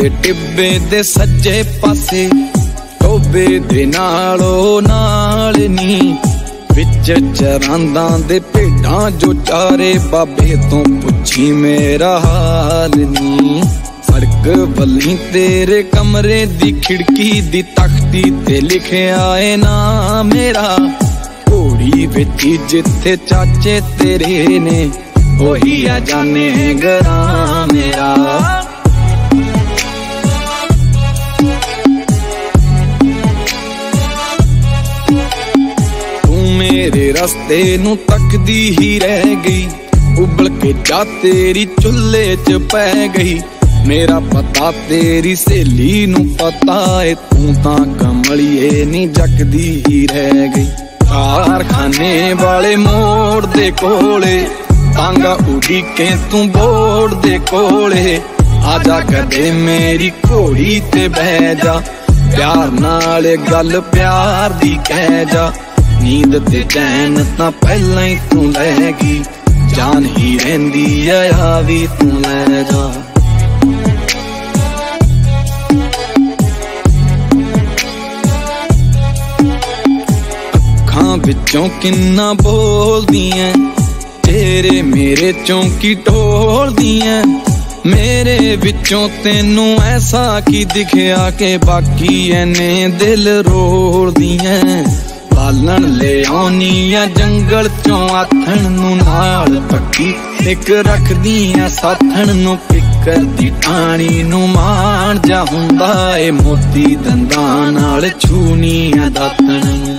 ਦੇ ਟਿੱਬੇ ਦੇ ਸੱਜੇ ਪਾਸੇ, ਟੋਬੇ ਦੇ ਨਾਲੋਂ ਨਾਲ ਨੀ। ਵਿੱਚ ਚਰਾਂਦਾਂ ਦੇ ਭੇਡਾਂ ਜੋ ਚਾਰੇ ਬਾਬੇ ਤੋਂ ਪੁੱਛੀ ਮੇਰਾ ਹਾਲ ਨੀ। ਸੜਕ ਵੱਲੀ ਤੇਰੇ ਕਮਰੇ ਦੀ ਖਿੜਕੀ ਦੀ ਤਖਤੀ ਤੇ ਲਿਖਿਆ ਏ ਨਾ ਮੇਰਾ। ਘੋੜੀ ਵਿੱਚ ਜਿੱਥੇ ਚਾਚੇ ਤੇਰੇ ਨੇ, ਉਹੀ ਆ ਜਾਣੇ ਗਰਾ ਮੇਰੇ ਰਸਤੇ ਨੂੰ ਤੱਕਦੀ ਹੀ ਰਹਿ ਗਈ। ਉਬਲ ਕੇ ਜਾ ਤੇਰੀ ਚੁੱਲ੍ਹੇ 'ਚ ਪੈ ਗਈ। ਮੇਰਾ ਪਤਾ ਤੇਰੀ ਸਹੇਲੀ ਨੂੰ ਪਤਾ ਏ, ਤੂੰ ਤਾਂ ਕਮਲੀਏ ਨਹੀਂ ਜੱਕਦੀ ਹੀ ਰਹਿ ਗਈ। ਕਾਰਖਾਨੇ ਵਾਲੇ ਮੋੜ ਦੇ ਕੋਲੇ, ਤਾਂਗਾ ਉਡੀਕੇ ਤੂੰ ਬੋੜ ਦੇ ਕੋਲੇ। ਆ ਜਾ ਕਦੇ ਮੇਰੀ ਘੋੜੀ ਤੇ ਬਹਿ ਜਾ, ਪਿਆਰ ਨਾਲ ਗੱਲ ਪਿਆਰ ਦੀ ਕਹਿ ਜਾ। ਨੀਂਦ ਤੇ ਚੈਨ ਤਾਂ ਪਹਿਲਾਂ ਹੀ ਤੂੰ ਲੈ ਗਈ। ਜਾਨ ਹੀ ਰਹਿੰਦੀ ਆ ਆ ਵੀ ਤੂੰ ਲੈ ਜਾ। ਅੱਖਾਂ ਵਿੱਚੋਂ ਕਿੰਨਾ ਬੋਲਦੀਆਂ ਤੇਰੇ ਮੇਰੇ ਚੋਂ ਕੀ ਢੋਲਦੀਆਂ ਮੇਰੇ ਵਿੱਚੋਂ ਤੈਨੂੰ ਐਸਾ ਕੀ ਦਿਖਿਆ ਕਿ ਬਾਕੀ ਐਨੇ ਦਿਲ ਰੋਲਦੀਆਂ ਬਾਲਣ ਲੈ ਆਉਣੀਆਂ ਜੰਗਲ ਚੋਂ ਆਥਣ ਨੂੰ ਨਾਲ ਪੱਕੀ ਇੱਕ ਰੱਖਦੀਆਂ ਸਾਥਣ ਨੂੰ, ਫਿਕਰ ਦੀ ਟਾਣੀ ਨੂੰ ਮਾਣ। ਜਾ ਹੁੰਦਾ ਏ ਮੋਤੀ ਦੰਦਾਂ ਨਾਲ ਛੂਨੀਆਂ ਦਾਤਣ। ਨੂੰ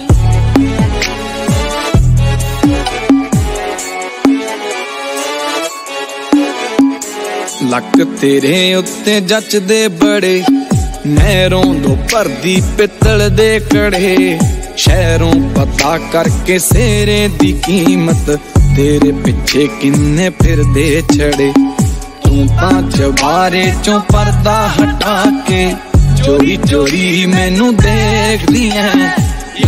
ਲੱਕ ਤੇਰੇ ਉੱਤੇ ਜੱਚਦੇ ਬੜੇ, ਨਹਿਰੋਂ ਦੋ ਭਰਦੀ ਪਿੱਤਲ ਦੇ ਕੜੇ। ਸ਼ਹਿਰੋਂ ਪਤਾ ਕਰਕੇ ਸੇਰੇ ਦੀ ਕੀਮਤ। ਤੇਰੇ ਪਿੱਛੇ ਕਿੰਨੇ ਫਿਰਦੇ ਛੜੇ। ਤੂੰ ਤਾਂ ਚਵਾਰੇ ਚੋਂ ਪਰਦਾ ਹਟਾ ਕੇ ਚੋਰੀ ਚੋਰੀ ਮੈਨੂੰ ਦੇਖਦੀ ਐ।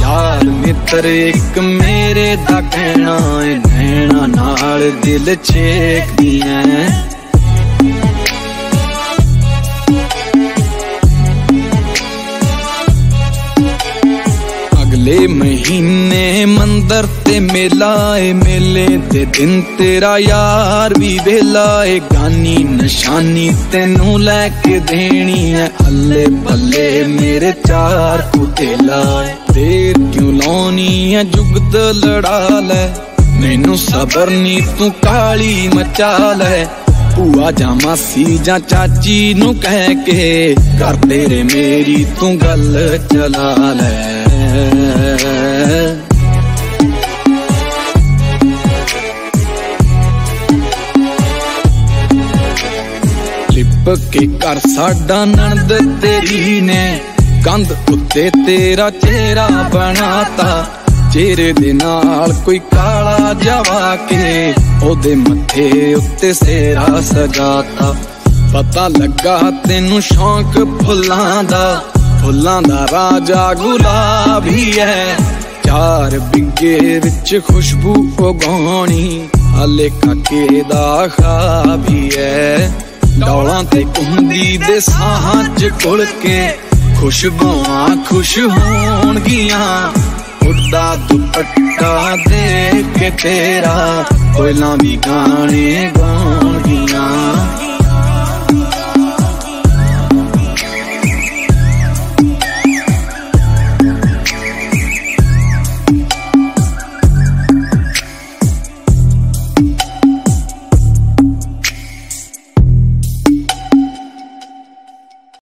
ਯਾਰ ਮਿੱਤਰ, ਇੱਕ ਮੇਰੇ ਦਾ ਕਹਿਣਾ ਏ, ਨੈਣਾ ਨਾਲ ਦਿਲ ਛੇਕਦੀ ਐ। ਅਗਲੇ ਮਹੀਨੇ ਮੰਦਰ ਤੇ ਮੇਲਾ ਏ, ਮੇਲੇ ਤੇ ਦਿਨ ਤੇਰਾ ਯਾਰ ਵੀ ਵੇਲਾ ਏ। ਗਾਨੀ ਨਿਸ਼ਾਨੀ ਤੈਨੂੰ ਲੈ ਕੇ ਦੇਣੀ ਐ ਅੱਲੇ ਬੱਲੇ ਮੇਰੇ ਚਾਰ ਕੁਤੇਲਾ ਦੇਰ ਕਿਉਂ ਲਾਉਣੀ ਐ ਜੁਗਤ ਲੜਾ ਲੈ। ਮੈਨੂੰ ਸਬਰ ਨੀ, ਤੂੰ ਕਾਲੀ ਮਚਾ ਲੈ। ਭੂਆ ਜਾਂ ਮਾਸੀ ਜਾਂ ਚਾਚੀ ਨੂੰ ਕਹਿ ਕੇ ਕਰ ਤੇਰੇ ਮੇਰੀ ਤੂੰ ਗੱਲ ਚਲਾ ਲੈ। ਲਿਪ ਕੇ ਕਰ ਸਾਡਾ ਨਣਦ ਤੇਰੀ ਨੇ, ਕੰਧ ਉੱਤੇ ਤੇਰਾ ਚਿਹਰਾ ਬਣਾਤਾ। ਚਿਹਰੇ ਦੇ ਨਾਲ ਕੋਈ ਕਾਲਾ ਜਵਾ ਕੇ, ਉਹਦੇ ਮੱਥੇ ਉੱਤੇ ਸੇਰਾ ਸਜਾਤਾ। ਪਤਾ ਲੱਗਾ ਤੈਨੂੰ ਸ਼ੌਂਕ ਫੁੱਲਾਂ ਦਾ। ਫੁੱਲਾਂ ਦਾ ਰਾਜਾ ਗੁਲਾਬ ਹੈ ਚਾਰ ਬਿੱਗੇ ਵਿੱਚ ਖੁਸ਼ਬੂ ਉਗਾਉਣੀ, ਹਾਲੇ ਕਾਕੇ ਦਾ ਖਾਬ ਹੈ ਡੌਲਾਂ ਤੇ ਕੁੰਦੀ ਦੇ ਸਾਹਾਂ 'ਚ ਕੁਲ ਕੇ ਖੁਸ਼ਬੂਆਂ ਖੁਸ਼ ਹੋਣਗੀਆਂ। ਉੱਡਦਾ ਦੁਪੱਟਾ ਦੇਖ ਕੇ ਤੇਰਾ, ਕੋਇਲਾਂ ਵੀ ਗਾਣੇ ਗਾਉਣਗੀਆਂ।